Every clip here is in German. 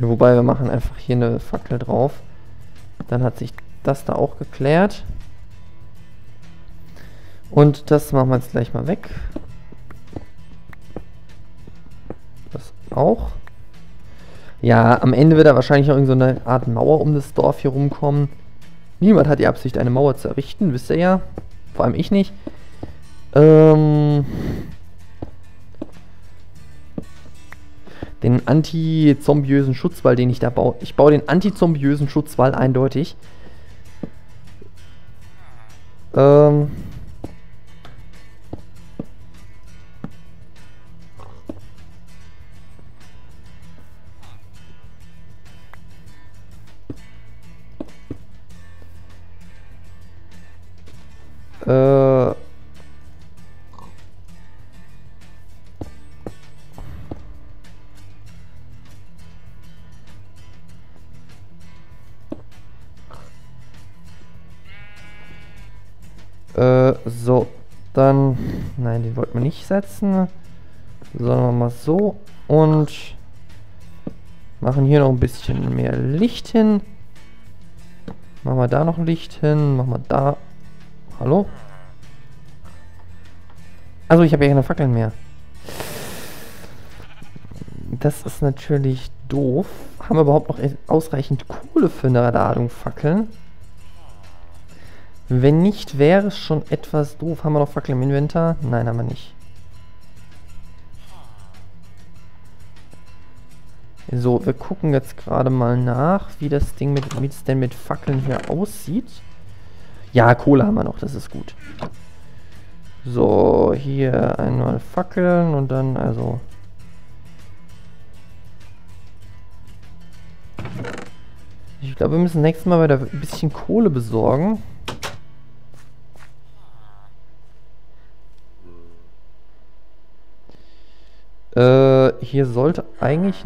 Wobei wir machen einfach hier eine Fackel drauf. Dann hat sich das da auch geklärt. Und das machen wir jetzt gleich mal weg. Das auch. Ja, am Ende wird da wahrscheinlich noch irgendeine so Art Mauer um das Dorf hier rumkommen. Niemand hat die Absicht, eine Mauer zu errichten, wisst ihr ja. Vor allem ich nicht. Ähm... Den anti-zombiösen Schutzwall, den ich da baue. Ich baue den anti-zombiösen Schutzwall eindeutig. Ähm... Äh. Nein, den wollten wir nicht setzen. Sondern mal so. Und machen hier noch ein bisschen mehr Licht hin. Machen wir da noch Licht hin. Machen wir da Hallo? Also ich habe ja keine Fackeln mehr. Das ist natürlich doof. Haben wir überhaupt noch ausreichend Kohle für eine Ladung Fackeln? Wenn nicht, wäre es schon etwas doof. Haben wir noch Fackeln im Inventar? Nein, haben wir nicht. So, wir gucken jetzt gerade mal nach, wie das Ding mit, wie es denn mit Fackeln hier aussieht. Ja, Kohle haben wir noch, das ist gut. So, hier einmal Fackeln und dann also... Ich glaube, wir müssen nächstes Mal wieder ein bisschen Kohle besorgen. Äh, hier sollte eigentlich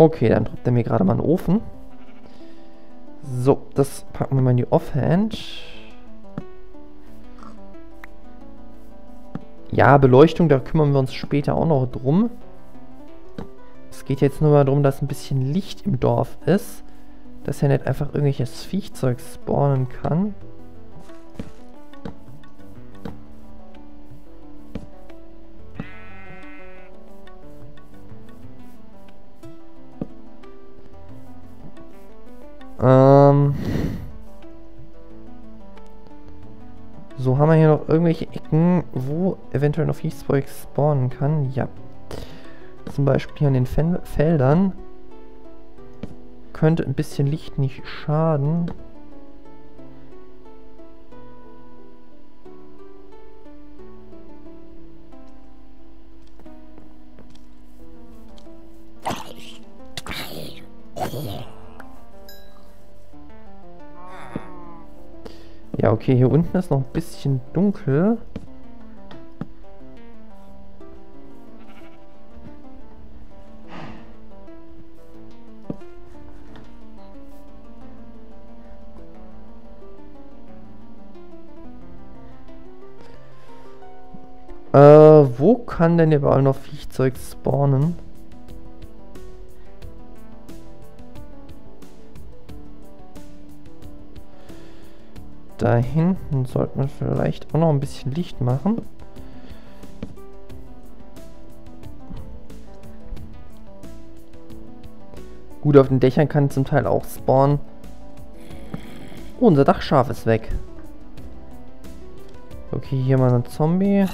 Okay, dann droppt er mir gerade mal einen Ofen. So, das packen wir mal in die Offhand. Ja, Beleuchtung, da kümmern wir uns später auch noch drum. Es geht jetzt nur mal darum, dass ein bisschen Licht im Dorf ist. Dass er nicht einfach irgendwelches Viechzeug spawnen kann. So, haben wir hier noch irgendwelche Ecken, wo eventuell noch Viehzeug spawnen kann? Ja. Zum Beispiel hier an den Fen Feldern. Könnte ein bisschen Licht nicht schaden. Okay, hier unten ist noch ein bisschen dunkel. Äh, wo kann denn überall noch Viechzeug spawnen? Da hinten sollte man vielleicht auch noch ein bisschen Licht machen. Gut, auf den Dächern kann zum Teil auch spawnen. Oh, unser Dachschaf ist weg. Okay, hier mal ein Zombie.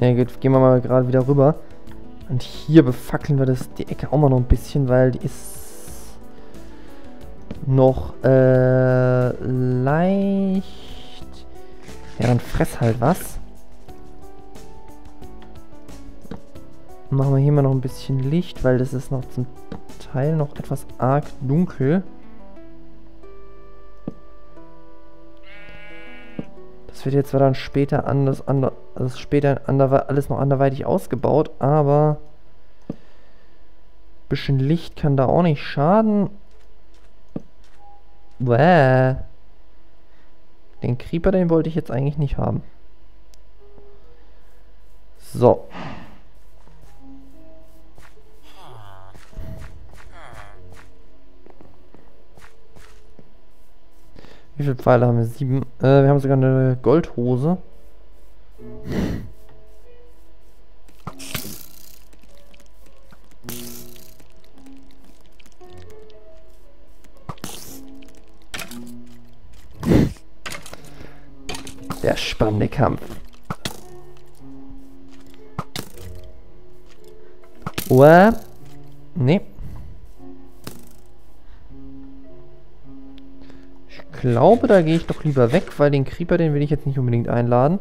Na ja, gut, gehen wir mal gerade wieder rüber. Und hier befackeln wir das, die Ecke auch mal noch ein bisschen, weil die ist noch äh, leicht ja, dann fress halt was. Machen wir hier mal noch ein bisschen Licht, weil das ist noch zum Teil noch etwas arg dunkel. Das wird jetzt zwar dann später anders, ander, also später alles noch anderweitig ausgebaut, aber bisschen Licht kann da auch nicht schaden. Bäh. Den Creeper, den wollte ich jetzt eigentlich nicht haben. So. Wie viele Pfeile haben wir? Sieben. Äh, wir haben sogar eine Goldhose. Der spannende Kampf. Uah. Nee. glaube, da gehe ich doch lieber weg, weil den Creeper, den will ich jetzt nicht unbedingt einladen.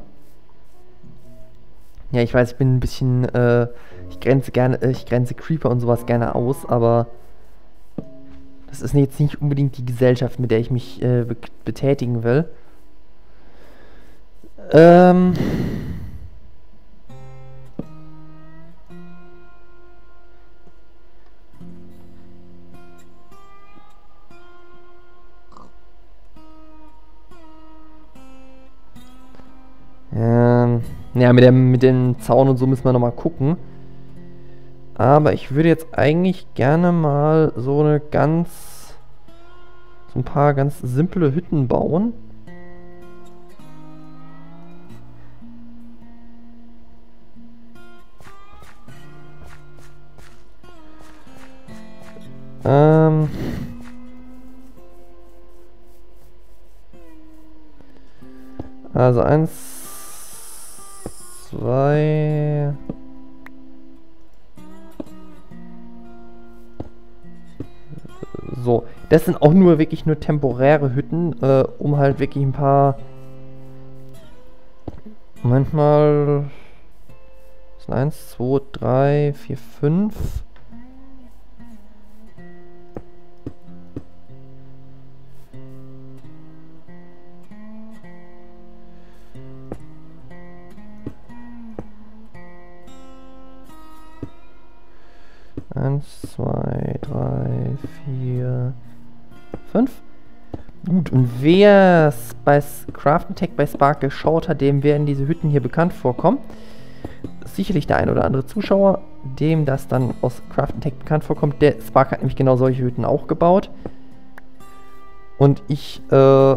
Ja, ich weiß, ich bin ein bisschen, äh, ich grenze gerne, äh, ich grenze Creeper und sowas gerne aus, aber das ist jetzt nicht unbedingt die Gesellschaft, mit der ich mich äh, betätigen will. Ähm... Ähm, ja, mit, der, mit dem Zaun und so müssen wir nochmal gucken. Aber ich würde jetzt eigentlich gerne mal so eine ganz... So ein paar ganz simple Hütten bauen. Ähm... Also eins, zwei... So, das sind auch nur wirklich nur temporäre Hütten, äh, um halt wirklich ein paar... Moment mal... Das sind eins, zwei, drei, vier, fünf... 1, 2, 3, 4, 5. Gut, und wer bei Crafting Tech bei Spark geschaut hat, dem werden diese Hütten hier bekannt vorkommen. Sicherlich der ein oder andere Zuschauer, dem das dann aus Crafting Tech bekannt vorkommt. Der Spark hat nämlich genau solche Hütten auch gebaut. Und ich, äh,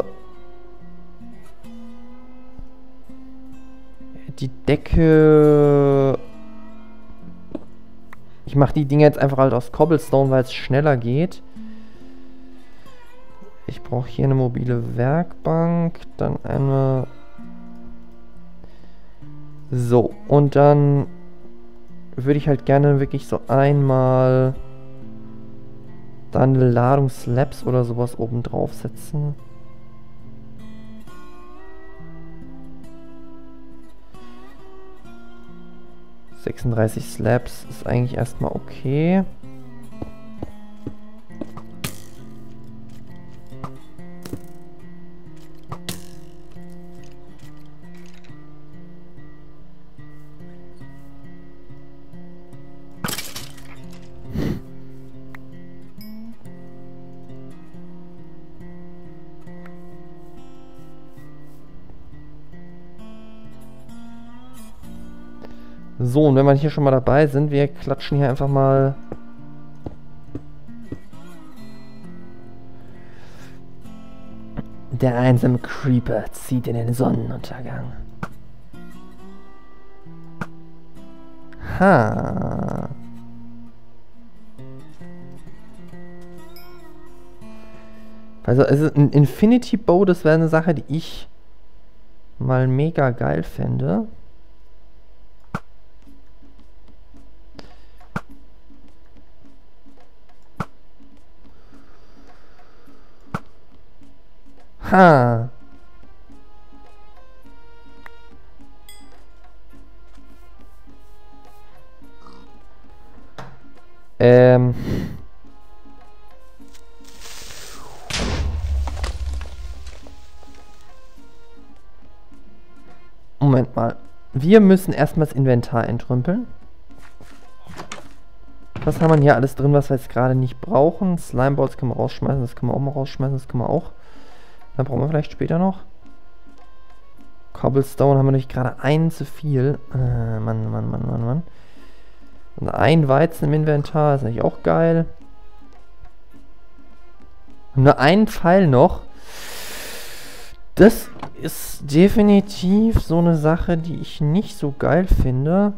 die Decke ich mache die Dinge jetzt einfach halt aus Cobblestone, weil es schneller geht. Ich brauche hier eine mobile Werkbank. Dann eine... So, und dann würde ich halt gerne wirklich so einmal dann eine Ladung Slabs oder sowas oben drauf setzen. 36 Slabs ist eigentlich erstmal okay. So, und wenn wir hier schon mal dabei sind, wir klatschen hier einfach mal... Der einsame Creeper zieht in den Sonnenuntergang. Ha. Also, also ein Infinity Bow, das wäre eine Sache, die ich mal mega geil fände. Ha! Ähm. Moment mal. Wir müssen erstmal das Inventar entrümpeln. Was haben wir hier alles drin, was wir jetzt gerade nicht brauchen? Slimeballs können wir rausschmeißen, das können wir auch mal rausschmeißen, das können wir auch. Dann brauchen wir vielleicht später noch. Cobblestone haben wir nämlich gerade ein zu viel. Äh, Mann, Mann, Mann, Mann, Mann. Und ein Weizen im Inventar ist eigentlich auch geil. Und nur ein Pfeil noch. Das ist definitiv so eine Sache, die ich nicht so geil finde.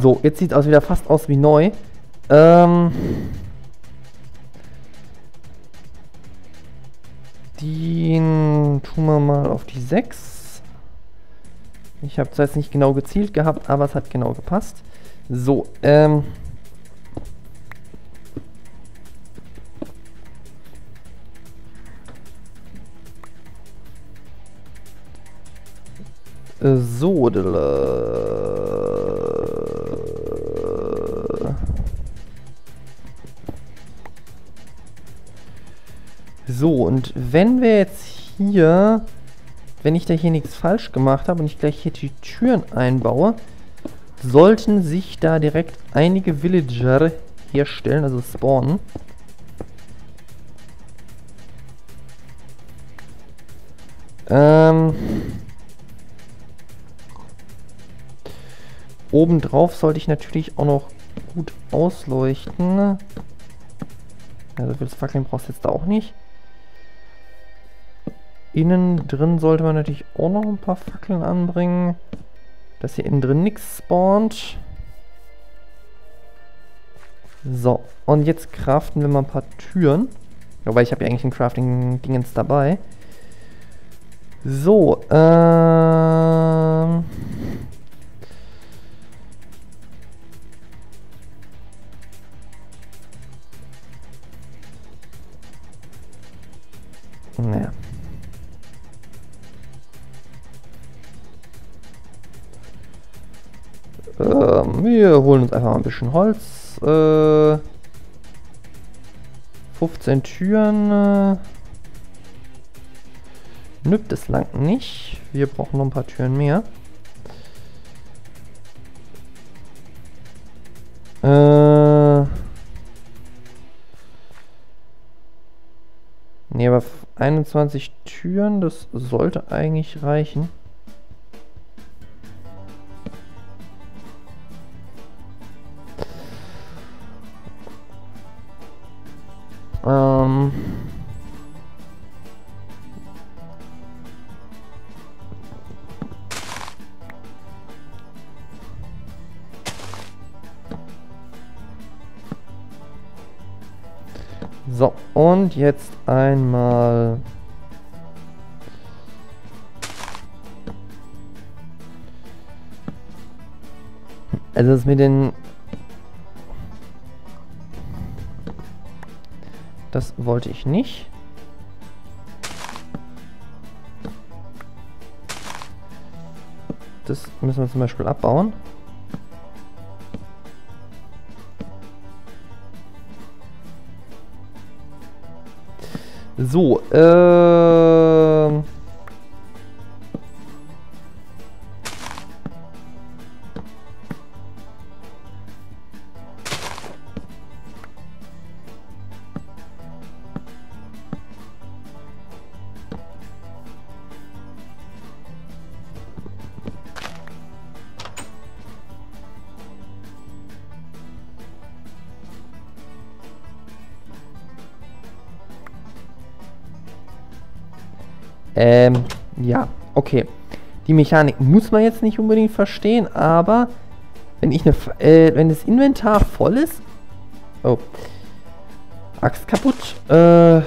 So, jetzt sieht es wieder fast aus wie neu. Ähm... Den tun wir mal auf die 6. Ich habe zwar jetzt nicht genau gezielt gehabt, aber es hat genau gepasst. So, ähm... So, und wenn wir jetzt hier, wenn ich da hier nichts falsch gemacht habe und ich gleich hier die Türen einbaue, sollten sich da direkt einige Villager herstellen, also spawnen. Ähm... Obendrauf sollte ich natürlich auch noch gut ausleuchten. Also für das Fackeln brauchst du jetzt da auch nicht. Innen drin sollte man natürlich auch noch ein paar Fackeln anbringen. Dass hier innen drin nichts spawnt. So, und jetzt craften wir mal ein paar Türen. Wobei ich habe ja eigentlich ein Crafting-Dingens dabei. So, ähm... Naja. Wir holen uns einfach mal ein bisschen Holz. Äh, 15 Türen. Äh, nüppt es lang nicht. Wir brauchen noch ein paar Türen mehr. Äh, nee, aber 21 Türen, das sollte eigentlich reichen. Jetzt einmal... Also das mit den das wollte ich nicht. Das müssen wir zum Beispiel abbauen. So, ähm... Ähm, ja, okay. Die Mechanik muss man jetzt nicht unbedingt verstehen, aber wenn ich eine, äh, wenn das Inventar voll ist, oh, Axt kaputt, äh,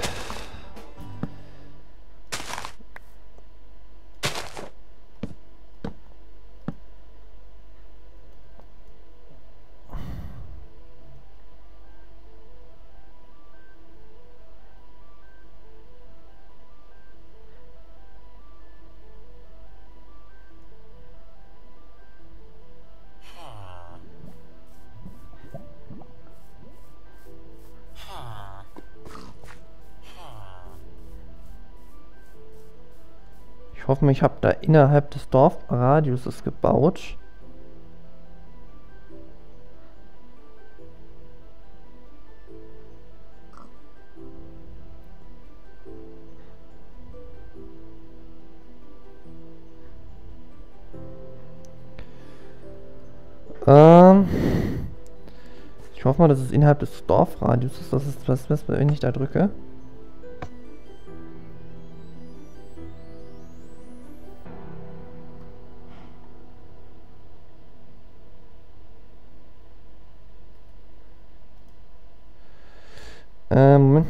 Ich hoffe, ich habe da innerhalb des Dorfradiuses gebaut. Ähm ich hoffe mal, dass es innerhalb des Dorfradiuses, das ist was, was wenn ich da drücke.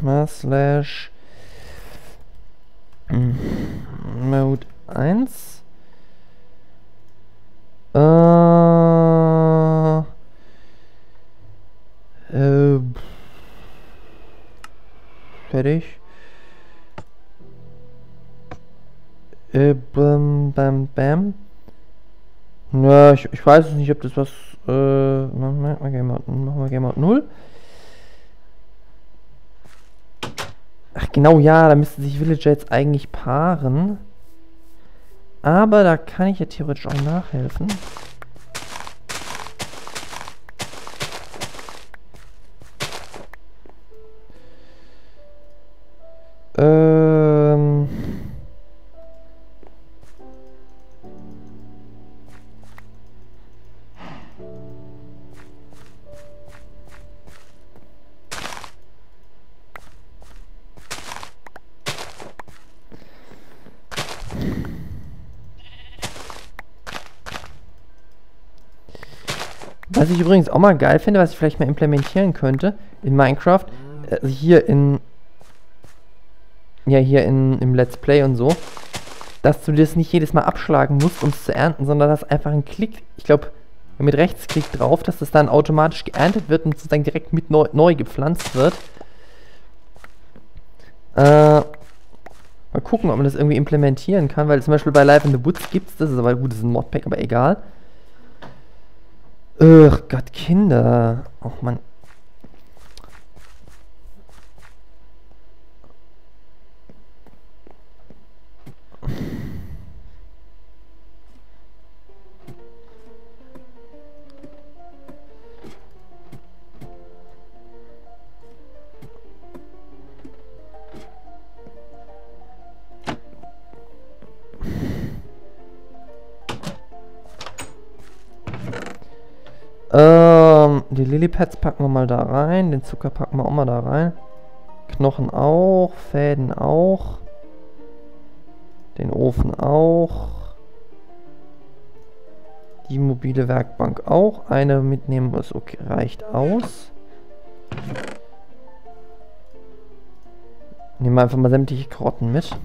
Mal, slash Mode 1. Äh, äh, fertig. Äh, bam, bam, bam. Ja, ich, ich weiß nicht, ob das was, äh, machen wir machen wir Game Mode 0. genau, ja, da müssten sich Villager jetzt eigentlich paaren. Aber da kann ich ja theoretisch auch nachhelfen. Was ich übrigens auch mal geil finde, was ich vielleicht mal implementieren könnte in Minecraft, also hier in ja hier in, im Let's Play und so, dass du das nicht jedes Mal abschlagen musst, um es zu ernten, sondern dass einfach ein Klick, ich glaube, mit Rechtsklick drauf, dass das dann automatisch geerntet wird und sozusagen direkt mit neu, neu gepflanzt wird. Äh, mal gucken, ob man das irgendwie implementieren kann, weil zum Beispiel bei Live in the Woods gibt es das, aber gut, das ist ein Modpack, aber egal. Ugh, Gott, Kinder. Och, man. Die Lilypads packen wir mal da rein. Den Zucker packen wir auch mal da rein. Knochen auch. Fäden auch. Den Ofen auch. Die mobile Werkbank auch. Eine mitnehmen muss okay, reicht aus. Nehmen wir einfach mal sämtliche Karotten mit.